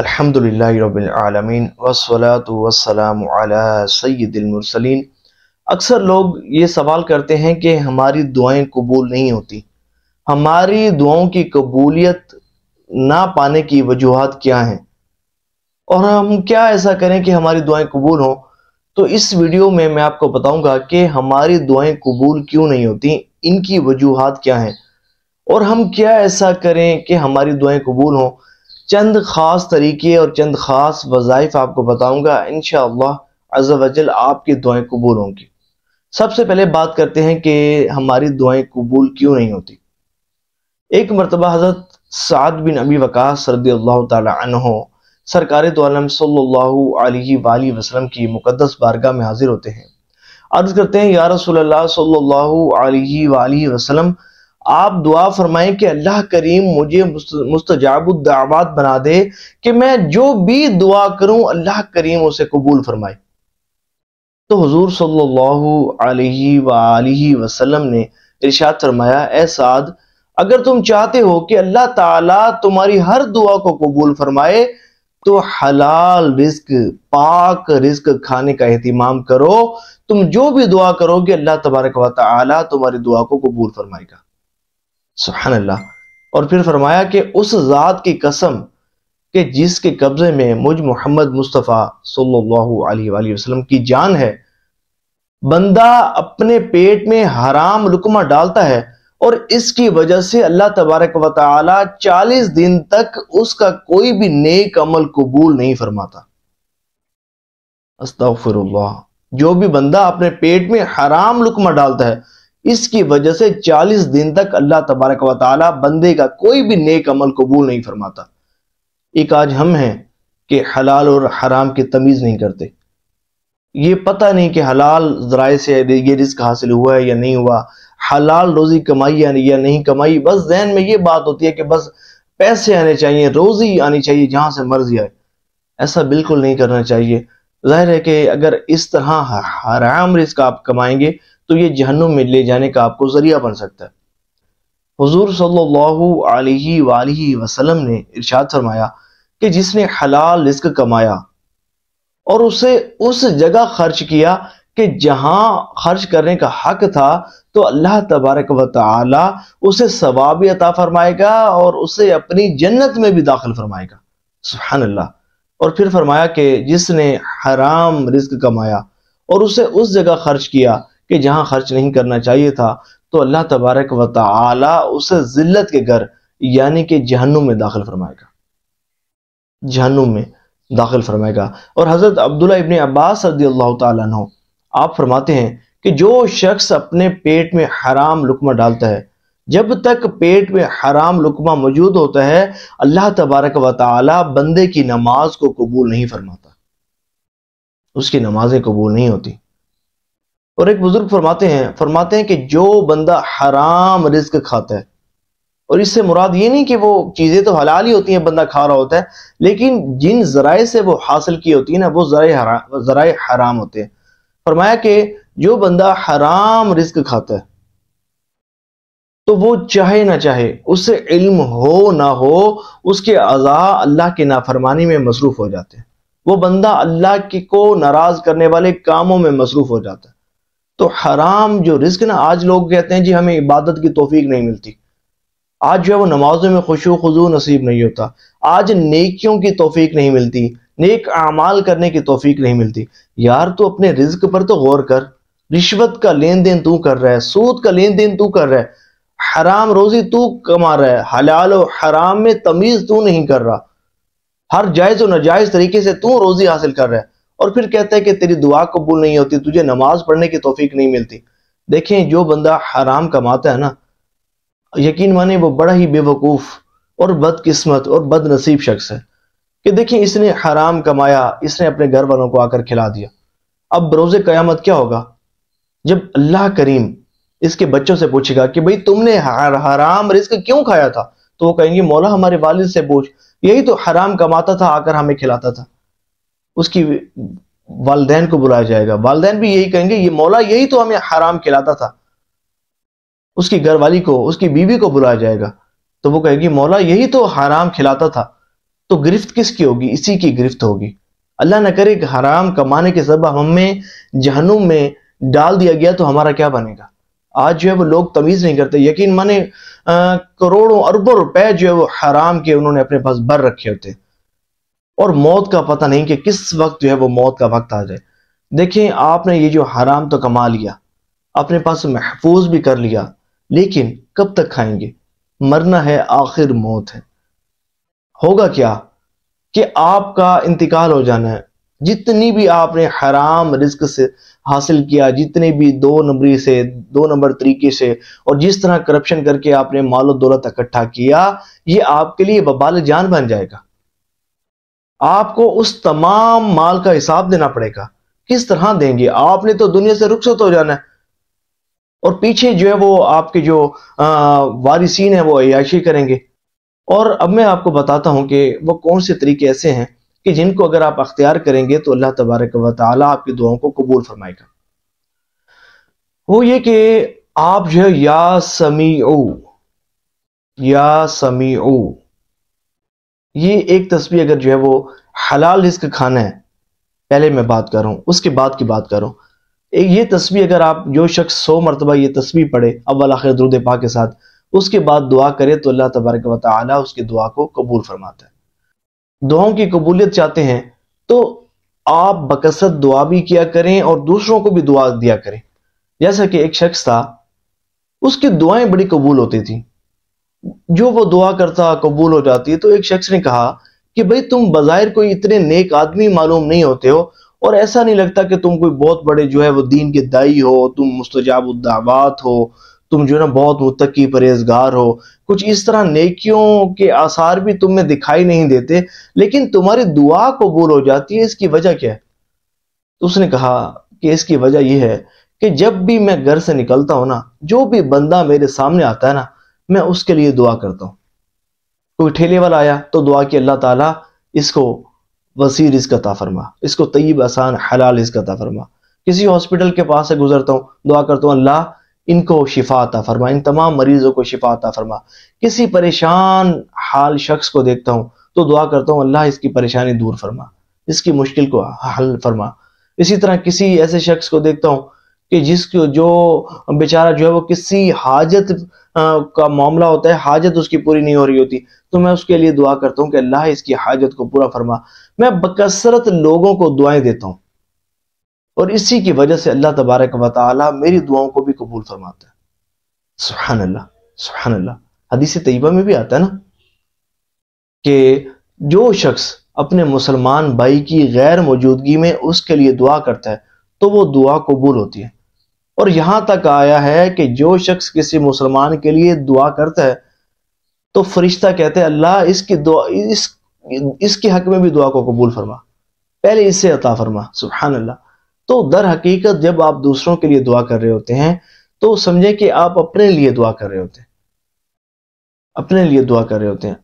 अल्हम्दुलिल्लाहि रब्बिल आलमीन वस्सलातु वस्सलामु अला सय्यिदिल मुरसलीन अक्सर लोग ये सवाल करते हैं कि हमारी दुआएँ कबूल नहीं होती। हमारी दुआओं की कबूलियत ना पाने की वजूहत क्या हैं? और हम क्या ऐसा करें कि हमारी दुआएँ कबूल हों? तो इस वीडियो में मैं आपको बताऊँगा कि हमारी दुआएँ कबूल क्यों नहीं होती? इनकी वजूहत क्या हैं? और हम क्या ऐसा करें कि हमारी दुआएँ कबूल हों? चंद ख़ास तरीके और चंद ख़ास वज़ाइफ आपको बताऊँगा इन अज़ल आपकी दुआएँ कबूल होंगी। सबसे पहले बात करते हैं कि हमारी दुआएँ कबूल क्यों नहीं होती। एक मरतबा हज़रत साद बिन अबी वकास रदी अल्लाह सरकार अलैहि की मुकदस बारगाह में हाजिर होते हैं। अर्ज़ करते हैं, या रसूल सल्लल्लाहु अलैहि वसल्लम आप दुआ फरमाएँ कि अल्लाह करीम मुझे मुस्तजाबुद्दावात बना दे कि मैं जो भी दुआ करूँ, अल्लाह करीम उसे कबूल फरमाए। तो हुजूर सल्लल्लाहु अलैहि वसल्लम ने इरशाद फरमाया ए साद, अगर तुम चाहते हो कि अल्लाह ताला तुम्हारी हर दुआ को कबूल फरमाए तो हलाल रिस्क पाक रिस्क खाने का एहतमाम करो। तुम जो भी दुआ करोगे, अल्लाह तबारक वाली तुम्हारी दुआ को कबूल फरमाएगा। सुबहान अल्लाह और फिर फरमाया कि उस ज़ात की कसम कि जिसके कब्ज़े में मुझ मोहम्मद मुस्तफ़ा सल्लल्लाहु अलैहि वसल्लम की जान है, बंदा अपने पेट में हराम लुकमा डालता है और इसकी वजह से अल्लाह तबारक व चालीस दिन तक उसका कोई भी नेक अमल कबूल नहीं फरमाता। अस्तफिरुल्लाह जो भी बंदा अपने पेट में हराम लुकमा डालता है इसकी वजह से 40 दिन तक अल्लाह तबारक व बंदे का कोई भी नेक अमल कबूल नहीं फरमाता। एक आज हम हैं कि हलाल और हराम की तमीज़ नहीं करते। ये पता नहीं कि हलाल जराए से ये रिस्क हासिल हुआ है या नहीं हुआ। हलाल रोज़ी कमाई या नहीं कमाई, बस जहन में ये बात होती है कि बस पैसे आने चाहिए, रोज़ी आनी चाहिए जहाँ से मर्ज़ी आए। ऐसा बिल्कुल नहीं करना चाहिए। ज़ाहिर है कि अगर इस तरह हराम रिस्क आप कमाएँगे तो ये जहन्नुम में ले जाने का आपको ज़रिया बन सकता है। हुजूर सल्लल्लाहु अलैहि वसल्लम ने इरशाद फरमाया कि जिसने हलाल रिस्क कमाया और उसे उस जगह खर्च किया कि जहाँ खर्च करने का हक था तो अल्लाह तबारक व ताली उसे सवाब अता फरमाएगा और उसे अपनी जन्नत में भी दाखिल फरमाएगा। सुबहान अल्लाह। और फिर फरमाया कि जिसने हराम रिस्क कमाया और उसे उस जगह खर्च किया कि जहाँ खर्च नहीं करना चाहिए था तो अल्लाह तबारक व ताली उसे जिल्लत के घर, यानी कि जहन्नुम में दाखिल फरमाएगा। जहन्नुम में दाखिल फरमाएगा। और हज़रत अब्दुल्ला इबन अब्बास रदी अल्लाह तु आप फरमाते हैं कि जो शख्स अपने पेट में हराम लुकमा डालता है जब तक पेट में हराम लुकमा मौजूद होता है, अल्लाह तबारक व बंदे की नमाज़ को कबूल नहीं फरमाता। उसकी नमाजें कबूल नहीं होती। और एक बुज़ुर्ग फरमाते हैं फरमाते हैं कि जो बंदा हराम रिस्क खाता है, और इससे मुराद ये नहीं कि वो चीज़ें तो हलाल ही होती हैं, बंदा खा रहा होता है, लेकिन जिन जराए से वो हासिल की होती है ना, वो जराए हराम जराए हराम होते हैं। फरमाया कि जो बंदा हराम रिस्क खाता है तो वो चाहे ना चाहे, उससे इल्म हो ना हो, उसके अज़ा अल्लाह की नाफरमानी में मसरूफ हो जाते हैं। वो बंदा अल्लाह की को नाराज़ करने वाले कामों में मसरूफ हो जाता है। तो हराम जो रिस्क ना, आज लोग कहते हैं, जी, हमें इबादत की तोफीक नहीं मिलती। आज जो है वो नमाजों में खुशो, खजू नसीब नहीं होता। आज नेकियों की तोफीक नहीं मिलती, नेक अमाल करने की तोफीक नहीं मिलती। यार, तू अपने रिज्क पर तो गौर कर। रिश्वत का लेन देन तू कर रहा है, सूद का लेन देन तू कर रहा है। हराम रोजी तू कमा रहा है। हलाल और हराम में तमीज तू नहीं कर रहा। हर जायज़ और नाजायज तरीके से तू रोजी हासिल कर रहा है। और फिर कहता है कि तेरी दुआ कबूल नहीं होती, तुझे नमाज़ पढ़ने की तोफीक नहीं मिलती। देखें, जो बंदा हराम कमाता है ना, यकीन माने वो बड़ा ही बेवकूफ़ और बदकिस्मत और बदनसीब शख्स है। कि देखें, इसने हराम कमाया, इसने अपने घर वालों को आकर खिला दिया। अब रोज़े क़यामत क्या होगा? जब अल्लाह करीम इसके बच्चों से पूछेगा कि भाई तुमने हर, हराम रिस्क क्यों खाया था? तो वो कहेंगे मौला हमारे वालिद से पूछ। यही तो हराम कमाता था आकर हमें खिलाता था। उसकी वालदेन को बुलाया जाएगा। वालदेन भी यही कहेंगे ये मौला यही तो हमें हराम खिलाता था। उसकी घरवाली को उसकी बीवी को बुलाया जाएगा। तो वो कहेगी मौला यही तो हराम खिलाता था। तो गिरफ्त किसकी होगी? इसी की गिरफ्त होगी। अल्लाह न करे हराम कमाने के सबब हमें जहनुम में डाल दिया गया तो हमारा क्या बनेगा? आज जो है वो लोग तमीज नहीं करते। यकीन माने करोड़ों अरबों रुपए जो है वो हराम के उन्होंने अपने पास भर रखे होते। और मौत का पता नहीं कि किस वक्त जो है वो मौत का वक्त आ जाए। देखें, आपने ये जो हराम तो कमा लिया, अपने पास महफूज भी कर लिया, लेकिन कब तक खाएँगे? मरना है, आखिर मौत है। होगा क्या कि आपका इंतकाल हो जाना है? जितनी भी आपने हराम रिस्क से हासिल किया, जितने भी दो नंबरी से, दो नंबर तरीके से, और जिस तरह करप्शन करके आपने मालो दौलत इकट्ठा किया, ये आपके लिए बबाल जान बन जाएगा। आपको उस तमाम माल का हिसाब देना पड़ेगा। किस तरह देंगे? आपने तो दुनिया से रुखसत हो जाना है। और पीछे जो है वो आपके जो वारिसीन है, वो अयाशी करेंगे। और अब मैं आपको बताता हूँ कि वो कौन से तरीके ऐसे हैं कि जिनको अगर आप अख्तियार करेंगे तो अल्लाह तबारक व ताली आपकी दुआओं को कबूल फरमाएगा। वो ये कि आप जो है, या समी ओ या समी ओ ये एक तस्वीर अगर जो है वो हलाल रिस्क खाना है, पहले मैं बात कर रहा उसके बाद की बात कर रहा ये तस्वीर अगर आप, जो शख्स सौ मरतबा ये तस्वीर पढ़े, अव्वल आखिर द्रुद पा के साथ, उसके बाद दुआ करे तो अल्लाह तबारक वाली उसकी दुआ को कबूल फरमाता है। दुआओं की कबूलियत चाहते हैं तो आप बकसरत दुआ भी किया करें और दूसरों को भी दुआ दिया करें। जैसा कि एक शख्स था, उसकी दुआएँ बड़ी कबूल होती थी। जो वो दुआ करता, कबूल हो जाती तो एक शख्स ने कहा कि भाई, तुम बाजायर कोई इतने नेक आदमी मालूम नहीं होते हो, और ऐसा नहीं लगता कि तुम कोई बहुत बड़े जो है वो दीन के दाई हो, तुम मुस्तजाबुद्दावात हो तुम जो है ना बहुत मुतकी परहेजगार हो। कुछ इस तरह नेकियों के आसार भी तुम्हें दिखाई नहीं देते, लेकिन तुम्हारी दुआ कबूल हो जाती है, इसकी वजह क्या है? तो उसने कहा कि इसकी वजह यह है कि जब भी मैं घर से निकलता हूँ ना, जो भी बंदा मेरे सामने आता है ना, मैं उसके लिए दुआ करता हूँ। कोई ठेले वाला आया तो दुआ की अल्लाह ताला, इसको वसीर इसका ताफरमा इसको तयब आसान हलाल इसका ताफरमा किसी हॉस्पिटल के पास से गुजरता हूँ, दुआ करता हूँ, अल्लाह इनको शिफा अता फरमा, इन तमाम मरीजों को शिफा अता फरमा। किसी परेशान हाल शख्स को देखता हूँ तो दुआ करता हूँ, अल्लाह इसकी परेशानी दूर फरमा, इसकी मुश्किल को हल फरमा। इसी तरह किसी ऐसे शख्स को देखता हूँ कि जिसको जो बेचारा जो है वो किसी हाजत का मामला होता है, हाजत उसकी पूरी नहीं हो रही होती तो मैं उसके लिए दुआ करता हूँ कि अल्लाह इसकी हाजत को पूरा फरमा। मैं बकसरत लोगों को दुआएँ देता हूँ। और इसी की वजह से अल्लाह तबारक वाली मेरी दुआओं को भी कबूल फरमाता है। सुबहान अल्लाह सुबहान अल्लाह हदीस तयबा में भी आता है ना? कि जो शख्स अपने मुसलमान भाई की गैर मौजूदगी में उसके लिए दुआ करता है तो वो दुआ कबूल होती है। और यहाँ तक आया है कि जो शख्स किसी मुसलमान के लिए दुआ करता है तो फरिश्ता कहते हैं, अल्लाह इसकी दुआ, इस, इसके हक में भी दुआ को कबूल फरमा। पहले इससे अता फरमा सुबहान अल्लाह तो दर हकीकत जब आप दूसरों के लिए दुआ कर रहे होते हैं तो समझे कि आप अपने लिए दुआ कर रहे होते हैं। अपने लिए दुआ कर रहे होते हैं।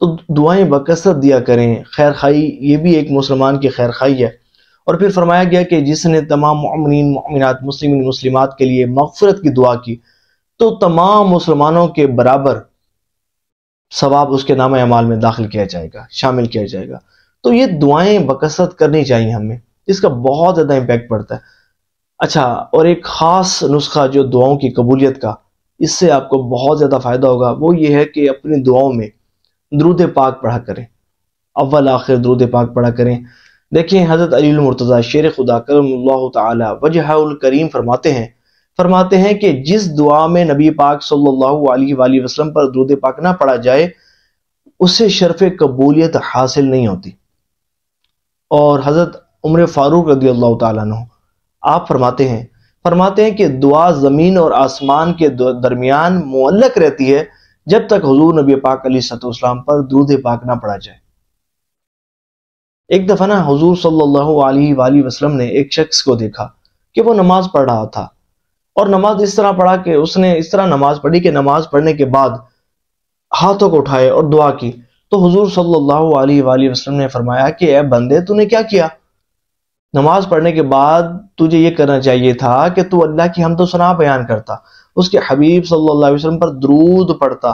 तो दुआएँ बकसरत दिया करें। खैर खाई ये भी एक मुसलमान की खैर खाई है। और फिर फरमाया गया कि जिसने तमाम मोमिन मोमिनत मुस्लिम मुस्लिमात के लिए मगफरत की दुआ की तो तमाम मुसलमानों के बराबर सवाब उसके नाम अमाल में दाखिल किया जाएगा, शामिल किया जाएगा। तो ये दुआएँ बकसरत करनी चाहिए हमें। इसका बहुत ज़्यादा इम्पैक्ट पड़ता है। अच्छा और एक ख़ास नुस्खा जो दुआओं की कबूलियत का, इससे आपको बहुत ज़्यादा फ़ायदा होगा, वो ये है कि अपनी दुआओं में द्रुद पाक पढ़ा करें। अव्वल आखिर द्रुद पाक पढ़ा करें। देखिए, हज़रत अली मुर्तज़ा, शेर खुदा करम वजह करीम फरमाते हैं फरमाते हैं कि जिस दुआ में नबी पाक सल्लल्लाहु अलैहि वसल्लम पर द्रुद पाक ना पढ़ा जाए उससे शर्फ कबूलियत हासिल नहीं होती। और हज़रत उम्र फारूक रदी अल्लाह तु आप फरमाते हैं फरमाते हैं कि दुआ ज़मीन और आसमान के दरमियान मुअल्लक रहती है जब तक हजूर नबी पाक सतम पर दूध पाक ना पड़ा जाए। एक दफ़ा ना हजूर वसल्लम ने एक शख्स को देखा कि वो नमाज़ पढ़ रहा था और नमाज़ इस तरह पढ़ा कि उसने इस तरह नमाज़ पढ़ी कि नमाज़ पढ़ने के बाद हाथों को उठाए और दुआ की। तो हजूर वसल्लम ने फरमाया कि, ए बंदे, तूने क्या किया? नमाज़ पढ़ने के बाद तुझे ये करना चाहिए था कि तू अल्लाह की हम तो सुना बयान करता, उसके हबीब सल्लल्लाहु अलैहि वसल्लम पर द्रूद पढ़ता,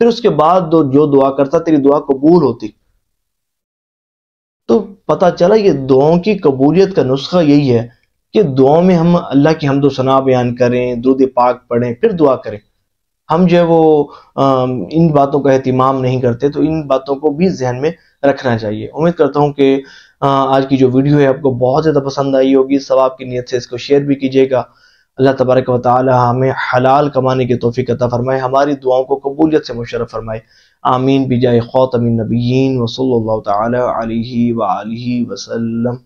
फिर उसके बाद जो दुआ करता, तेरी दुआ कबूल होती। तो पता चला ये दुआओं की कबूलियत का नुस्खा यही है कि दुआओं में हम अल्लाह की हमदो सना बयान करें दूध पाक पढ़ें, फिर दुआ करें। हम जो है वो इन बातों का अहतमाम नहीं करते तो इन बातों को भी जहन में रखना चाहिए। उम्मीद करता हूँ कि आज की जो वीडियो है आपको बहुत ज़्यादा पसंद आई होगी। सब आपकी नीयत से इसको शेयर भी कीजिएगा। अल्लाह तबारक व ताली हमें हलाल कमाने की तोफ़ी अता फरमाए, हमारी दुआओं को कबूलियत से मुशरफ फरमाए। आमीन। बिजाय ख़ौतमिन नबीन वसल वसल्लम।